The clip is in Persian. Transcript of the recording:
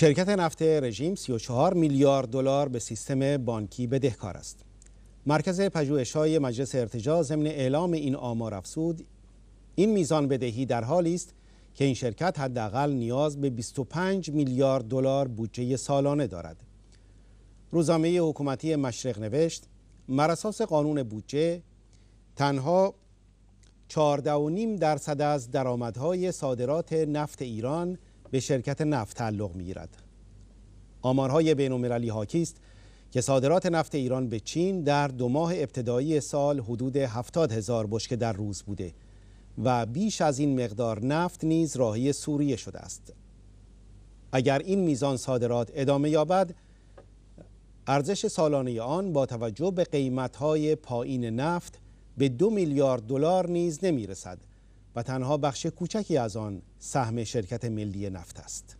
شرکت نفت رژیم 34 میلیارد دلار به سیستم بانکی بدهکار است. مرکز پژوهش‌های مجلس ارتجاع ضمن اعلام این آمار افزود این میزان بدهی در حالی است که این شرکت حداقل نیاز به 25 میلیارد دلار بودجه سالانه دارد. روزنامه حکومتی مشرق نوشت بر اساس قانون بودجه تنها 14.5 درصد از درآمدهای صادرات نفت ایران به شرکت نفت تعلق می‌گیرد. آمارهای بین‌المللی حاکی است که صادرات نفت ایران به چین در دو ماه ابتدایی سال حدود 70 هزار بشکه در روز بوده و بیش از این مقدار نفت نیز راهی سوریه شده است. اگر این میزان صادرات ادامه یابد ارزش سالانه آن با توجه به قیمت‌های پایین نفت به دو میلیارد دلار نیز نمی رسد و تنها بخش کوچکی از آن سهم شرکت ملی نفت است.